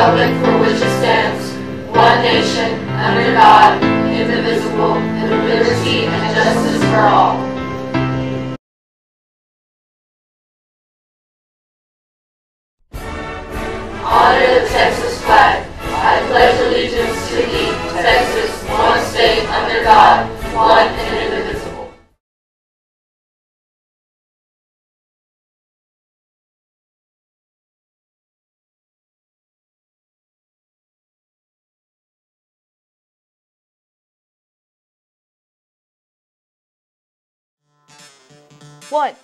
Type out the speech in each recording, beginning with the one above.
republic for which it stands, one nation, under God, indivisible, with liberty and justice for all. Honor the Texas flag. I pledge allegiance to thee, Texas, one state under God, One,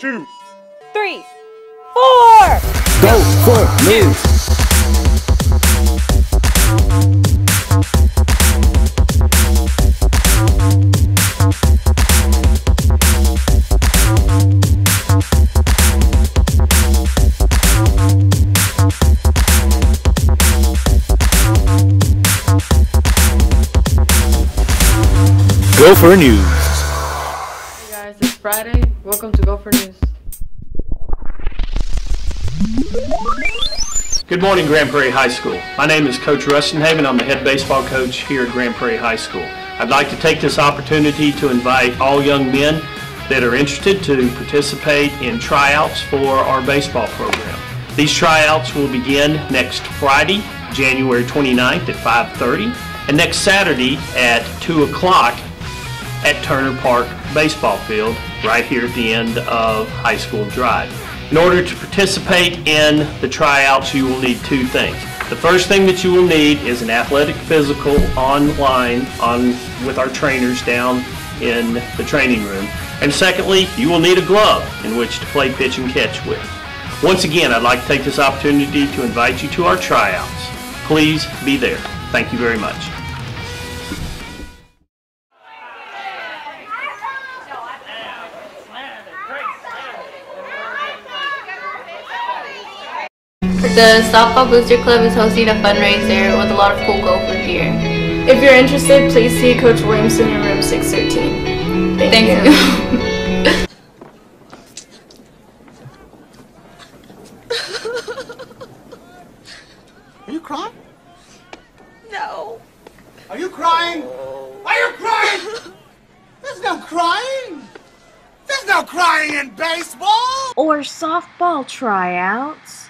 two, three, four. Go for news. Go for news. Friday. Welcome to Go for News. Good morning, Grand Prairie High School. My name is Coach Rustenhaven. I'm the head baseball coach here at Grand Prairie High School. I'd like to take this opportunity to invite all young men that are interested to participate in tryouts for our baseball program. These tryouts will begin next Friday, January 29th at 5:30, and next Saturday at 2 o'clock at Turner Park Baseball Field, right here at the end of High School Drive. In order to participate in the tryouts, you will need two things. The first thing that you will need is an athletic physical online on with our trainers down in the training room. And secondly, you will need a glove in which to play pitch and catch with. Once again, I'd like to take this opportunity to invite you to our tryouts. Please be there. Thank you very much. The Softball Booster Club is hosting a fundraiser with a lot of cool gopher gear. If you're interested, please see Coach Williamson in room 613. Thank, Thank you. you. Are you crying? No. Are you crying? Are you crying? There's no crying. There's no crying in baseball. or softball tryouts.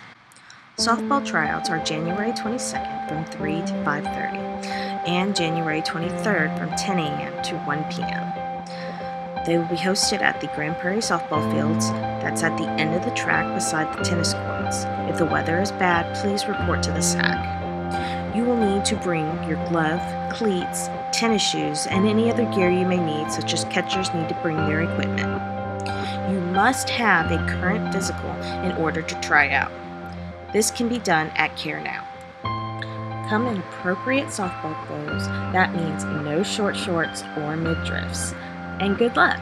Softball tryouts are January 22nd from 3 to 5:30 and January 23rd from 10 a.m. to 1 p.m. They will be hosted at the Grand Prairie softball fields that's at the end of the track beside the tennis courts. If the weather is bad, please report to the SAC. You will need to bring your glove, cleats, tennis shoes, and any other gear you may need, such as catchers need to bring their equipment. You must have a current physical in order to try out. This can be done at Care Now. Come in appropriate softball clothes. That means no short shorts or midriffs. And good luck!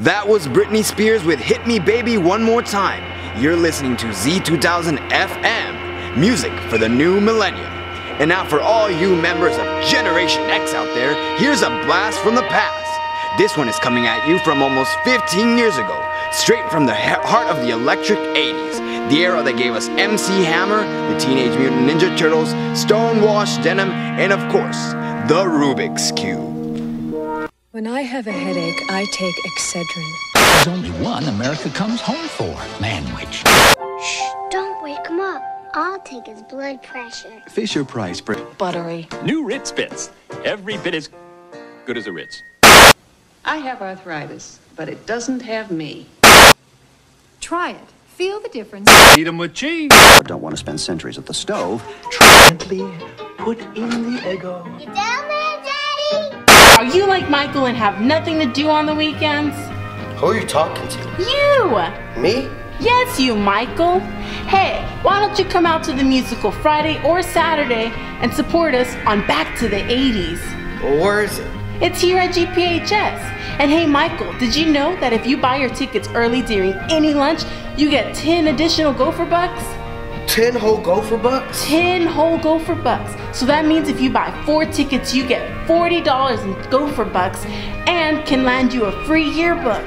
That was Britney Spears with Hit Me Baby One More Time. You're listening to Z2000 FM, music for the new millennium. And now for all you members of Generation X out there, here's a blast from the past. This one is coming at you from almost 15 years ago, straight from the heart of the electric 80s, the era that gave us MC Hammer, the Teenage Mutant Ninja Turtles, Stonewash Denim, and of course, the Rubik's Cube. When I have a headache, I take Excedrin. There's only one America comes home for Manwich. Shh, don't wake him up. I'll take his blood pressure. Fisher Price, Brit. Buttery. New Ritz Bits. Every bit as good as a Ritz. I have arthritis, but it doesn't have me. Try it. Feel the difference. Eat them with cheese. Don't want to spend centuries at the stove. Gently put in the Eggo. You down there, Daddy? Are you like Michael and have nothing to do on the weekends? Who are you talking to? You! Me? Yes, you, Michael. Hey, why don't you come out to the musical Friday or Saturday and support us on Back to the 80s? Well, where is it? It's here at GPHS. And hey, Michael, did you know that if you buy your tickets early during any lunch, you get 10 additional gopher bucks? 10 whole gopher bucks? 10 whole gopher bucks. So that means if you buy four tickets, you get $40 in gopher bucks and can land you a free yearbook.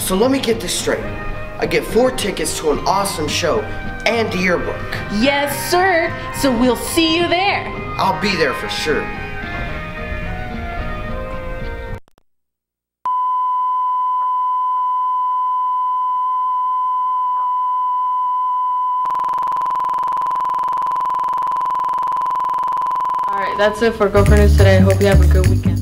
So let me get this straight. I get four tickets to an awesome show and a yearbook. Yes, sir. So we'll see you there. I'll be there for sure. Alright, that's it for Gopher News today. Hope you have a good weekend.